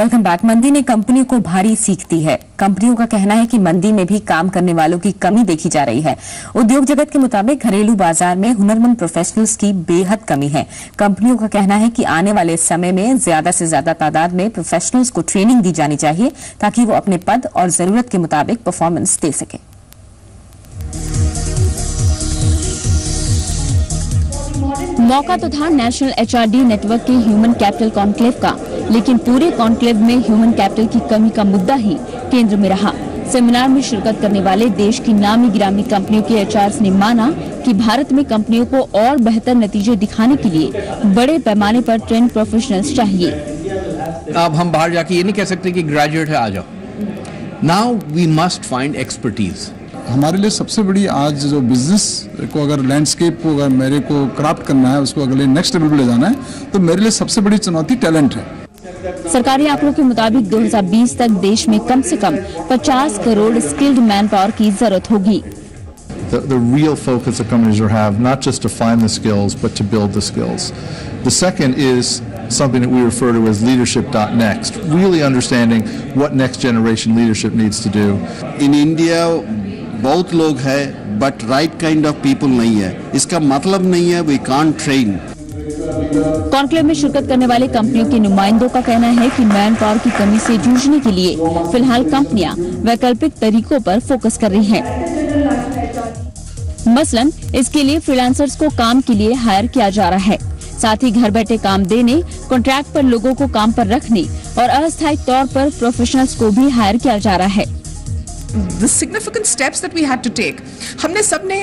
Welcome back मंदी ने कंपनियों को भारी सीख दी है। कंपनियों का कहना है कि मंदी में भी काम करने वालों की कमी देखी जा रही है। उद्योग जगत के मुताबिक घरेलू बाज़ार में हुनरमंद प्रोफेशनल्स की बेहद कमी है। कंपनियों का कहना है कि आने वाले समय में ज़्यादा से ज़्यादा तादाद में प्रोफेशनल्स को ट्रेनिंग दी जानी चाहिए ताकि वो अपने पद और ज़रूरत के मुताबिक परफॉर्मेंस दे सके। मौका तो था नेशनल एचआरडी नेटवर्क के ह्यूमन कैपिटल कॉन्क्लेव का। लेकिन पूरे कॉन्क्लेव में ह्यूमन कैपिटल की कमी का मुद्दा ही केंद्र में रहा। सेमिनार में शिरकत करने वाले देश की नामी गिरामी कंपनियों के एचआर ने माना कि भारत में कंपनियों को और बेहतर नतीजे दिखाने के लिए बड़े पैमाने पर ट्रेन प्रोफेशनल्स चाहिए। अब हम बाहर जाके ये नहीं कह सकते कि ग्रेजुएट है आ जाओ। Now we must find expertise हमारे लिए सबसे बड़ी आज जो बिज़नेस को अगर लैंडस्केप को अगर मेरे को क्राफ्ट करना है उसको अगले नेक्स्ट लेवल पे ले जाना है तो मेरे लिए सबसे बड़ी चुनौती टैलेंट है। सरकारी आंकड़ों के मुताबिक 2020 तक देश में कम से कम 50 करोड़ स्किल्ड मैन पावर की ज़रूरत होगी the, the real focus that companies are have, not just to find the skills, but to build the skills. The second is something that we refer to as leadership.next, really understanding what next generation leadership needs to do. In India बहुत लोग हैं but right kind of people नहीं है इसका मतलब नहीं है we can't train conclave में शिरकत करने वाले कंपनियों के नुमाइंदों का कहना है कि मैन पावर की कमी से जूझने के लिए फ़िलहाल कंपनियाँ वैकल्पिक तरीकों पर फोकस कर रही हैं। मसलन, इसके लिए फ्रीलांसर्स को काम के लिए हायर किया जा रहा है साथ ही घर बैठे काम देने, कॉन्ट्रैक्ट पर लोगों को काम पर रखने और अस्थायी तौर पर प्रोफेशनल्स को भी हायर किया जा रहा है the significant steps that we had to take हमने सबने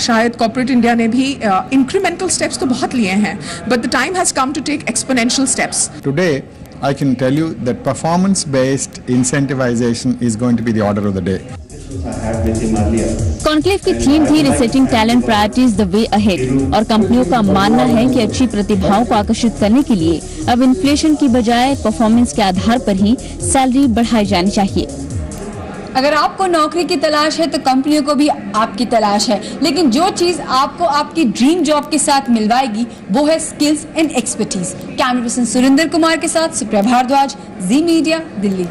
शायद कॉपरेट इंडिया ने भी इंक्रीमेंटल स्टेप्स तो बहुत लिए हैं but the time has come to take exponential steps today I can tell you that performance based incentivisation is going to be the order of the day conclave की theme थी resetting talent priorities the way ahead और कंपनियों का मानना है कि अच्छी प्रतिभाओं को आकर्षित करने के लिए अब इन्फ्लेशन की बजाय परफॉर्मेंस के आधार पर ही सैलरी बढ़ाई जानी चाहिए। अगर आपको नौकरी की तलाश है तो कंपनियों को भी आपकी तलाश है। लेकिन जो चीज़ आपको आपकी ड्रीम जॉब के साथ मिलवाएगी, वो है skills and expertise camera person Surendra Kumar के साथ सुप्रभा भारद्वाज जी मीडिया दिल्ली।